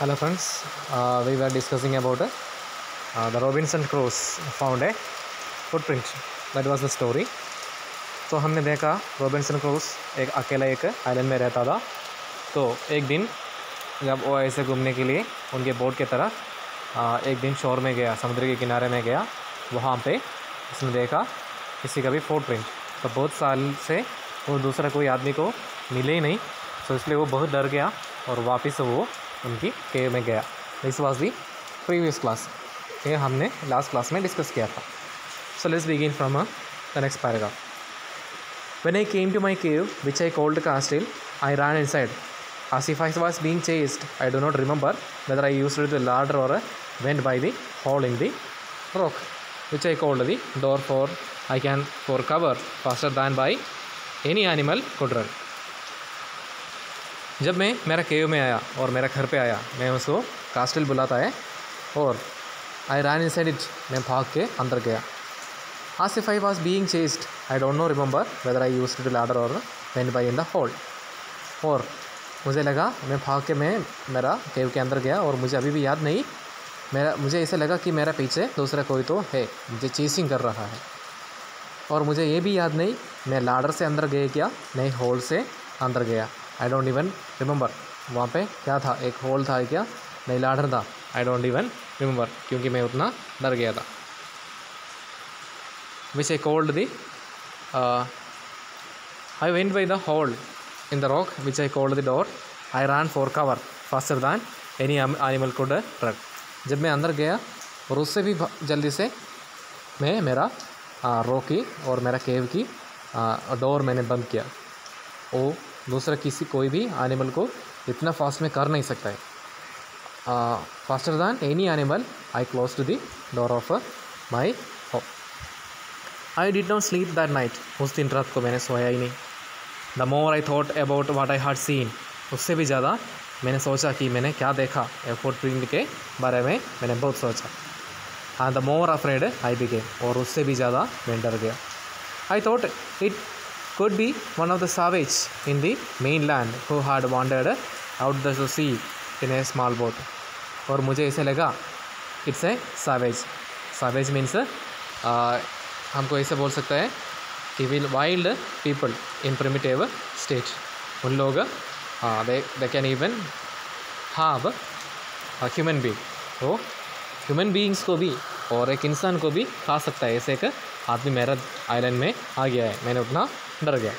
Hello friends, uh, we were discussing about uh, the Robinson Crusoe found a footprint. That was the story. तो हमने देखा Robinson cruise एक अकेला एक island में रहता था तो एक दिन जब वो ऐसे घूमने के लिए उनके बोट के तरफ़ एक दिन शोर में गया समुद्र के किनारे में गया वहाँ पे उसने देखा किसी का भी फोटप्रिंट तो बहुत साल से वो दूसरा कोई आदमी को मिले ही नहीं तो इसलिए वो बहुत डर गया और वापस वो उनकी केव में गया this was the previous class ये हमने लास्ट क्लास में डिस्कस किया था so let's begin from the next paragraph When I came to my cave, which I called castle, I ran inside. As if I was being chased, I do not remember whether I used the ladder or went by the hole in the rock, which I called the door for I can for cover faster than by any animal could run. जब मैं, मेरा केव में आया और मेरा घर पे आया, मैं उसको कास्टल बुलाता है और आई रैन इन साइड इट मैं भाग के अंदर गया। As if I was being chased I don't know remember whether I use the ladder और went by in the hole और मुझे लगा, मैं भाग के मैं, मेरा केव के अंदर गया और मुझे अभी भी याद नहीं। मेरा, मुझे ऐसे लगा कि मेरा पीछे दूसरा कोई तो है मुझे चेसिंग कर रहा है। और मुझे ये भी याद नहीं, मैं लाडर से अंदर गया क्या? नहीं होल से अंदर गया। आई डोंट इवन रिम्बर वहाँ पे क्या था? एक होल था क्या? नहीं लाडर था. आई डोंट इवन रिम्बर क्योंकि मैं उतना डर गया था। Which I called the I went by the hole in the rock which I called the door I ran for cover faster than any animal could run जब मैं अंदर गया और उससे भी जल्दी से मैं, मेरा uh, रॉक और मेरा केव की uh, डोर मैंने बंद किया। ओ दूसरा किसी कोई भी एनिमल को इतना फास्ट में कर नहीं सकता है। Faster than any animal I close to the door of my home I did not sleep that night उस दिन रात को मैंने सोया ही नहीं। The more I thought about what I had seen उससे भी ज़्यादा मैंने सोचा कि मैंने क्या देखा। एयरपोर्ट प्रिंट के बारे में मैंने बहुत सोचा। हाँ द मोर अफ्रेड आई बिगे और उससे भी ज़्यादा मैं डर गया। I thought it could be one of the savage in the mainland who had wandered out the sea in a small boat. और मुझे ऐसे लगा it's a savage savage means हमको ऐसे बोल सकता है कि will wild people in primitive state उन लोग they can even have human being तो ह्यूमन बींग्स को भी और एक इंसान को भी खा सकता है, ऐसे एक आदमी मेरा आइलैंड में आ गया है। मैंने उतना डर गया।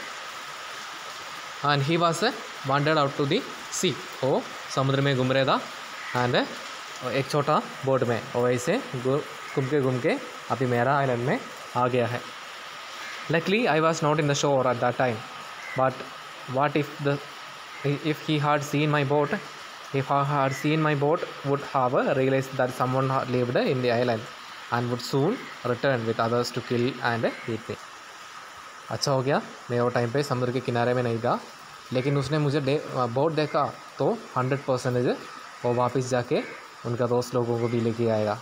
And he was wandered out to the sea वो समुद्र में घूम रहा था। एंड एक छोटा बोट में। और ऐसे घूम के घूम के अभी मेरा आइलैंड में आ गया है। Luckily I was not in the shore at that time but what if the if he had seen my boat? If I had seen my boat, would have realized that someone lived in the and would soon return with others to kill and eat me अच्छा हो गया। मैं वो time पे समुद्र के किनारे में नहीं था। लेकिन उसने मुझे दे बोट देखा तो हंड्रेड परसेंटेज वो वापस जाके उनका दोस्त लोगों को भी लेके आएगा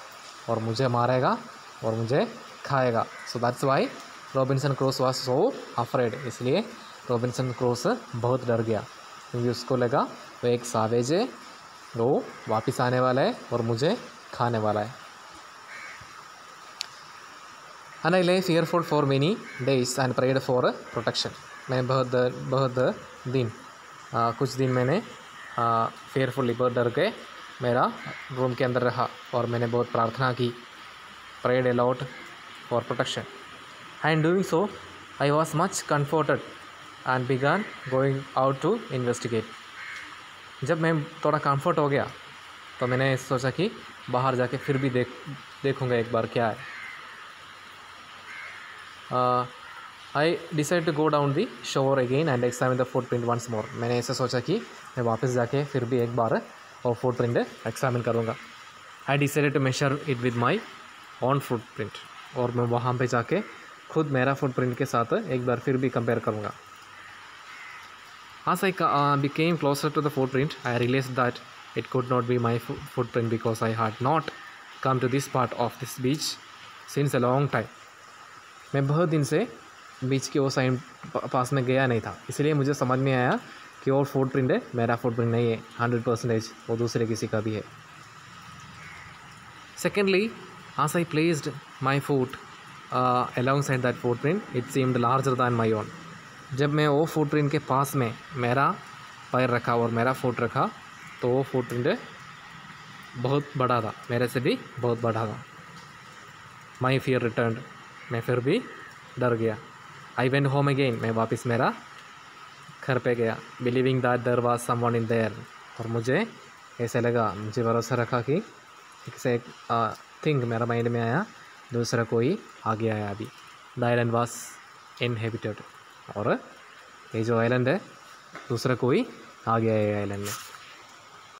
और मुझे मारेगा और मुझे खाएगा। So that's why Robinson Crusoe was so afraid इसलिए रॉबिन्सन क्रोस बहुत डर गया। क्योंकि उसको लगा, वो एक सावेज है, वो वापस आने वाला है और मुझे खाने वाला है। And I lay fearful for many days and prayed for protection मैं बहुत बहुत दिन आ, कुछ दिन मैंने फेयरफुली बहुत डर के मेरा रूम के अंदर रहा और मैंने बहुत प्रार्थना की। Prayed aloud for protection and doing so I was much comforted and began going out to investigate जब मैं थोड़ा कंफर्ट हो गया तो मैंने सोचा कि बाहर जाके फिर भी देख देखूँगा एक बार क्या है। I decide to go down the shore again and examine the footprint once more मैंने ऐसे सोचा कि मैं वापस जाके फिर भी एक बार और फुट प्रिंट एग्जामिन करूँगा। I decided to measure it with my own footprint और मैं वहाँ पे जाके खुद मेरा फुट प्रिंट के साथ एक बार फिर भी कंपेयर करूँगा। As I uh, became closer to the footprint, I realized that it could not be my fo footprint because I had not come to this part of this beach since a long time. मैं बहुत दिन से बीच के वो side पास में गया नहीं था। इसलिए मुझे समझ में आया कि और फुटप्रिंट मेरा फुटप्रिंट नहीं है। हंड्रेड परसेंटेज वो दूसरे किसी का भी है। Secondly, as I placed my foot uh, alongside that footprint, it seemed larger than my own. जब मैं वो फुटप्रिंट के पास में मेरा पैर रखा और मेरा फुट रखा तो वो फुटप्रिंट बहुत बड़ा था। मेरे से भी बहुत बड़ा था। माई फियर रिटर्न मैं फिर भी डर गया। आई वेंट होम अगेन मैं वापस मेरा घर पे गया। Believing that there was someone in there और मुझे ऐसे लगा, मुझे भरोसा रखा कि से एक थिंग मेरा माइंड में आया, दूसरा कोई आगे आया अभी। द आइलैंड वाज इनहेबिटेड और ये जो आइलैंड है, दूसरा कोई आ गया है आइलैंड में।